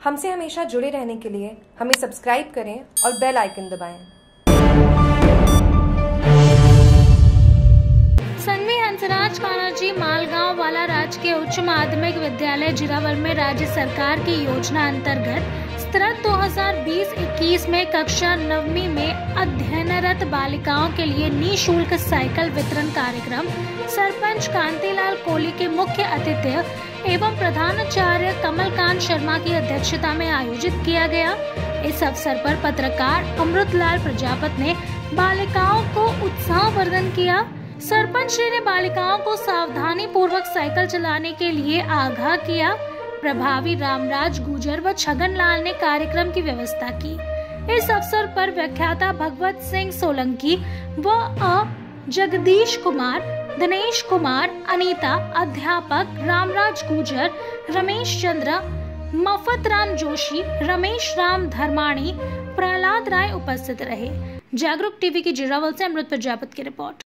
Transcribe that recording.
हमसे हमेशा जुड़े रहने के लिए हमें सब्सक्राइब करें और बेल आइकन दबाएँ। सन्वी हंसराज कानाजी मालगांव वाला राजकीय उच्च माध्यमिक विद्यालय जिरावर में राज्य सरकार की योजना अंतर्गत सत्रह 2020-21 में कक्षा नवमी में अध्ययनरत बालिकाओं के लिए निशुल्क साइकिल वितरण कार्यक्रम, सरपंच कांतिलाल कोहली के मुख्य अतिथि एवं प्रधानाचार्य कमलकांत शर्मा की अध्यक्षता में आयोजित किया गया। इस अवसर पर पत्रकार अमृतलाल प्रजापत ने बालिकाओं को उत्साहवर्धन किया। सरपंच श्री ने बालिकाओं को सावधानी पूर्वक साइकिल चलाने के लिए आगाह किया। प्रभावी रामराज गुजर व छगन लाल ने कार्यक्रम की व्यवस्था की। इस अवसर पर व्याख्याता भगवत सिंह सोलंकी व जगदीश कुमार, दिनेश कुमार, अनीता, अध्यापक रामराज गुजर, रमेश चंद्र, मफत राम जोशी, रमेश राम धर्माणी, प्रहलाद राय उपस्थित रहे। जागरूक टीवी की जिरावल से अमृत प्रजापत की रिपोर्ट।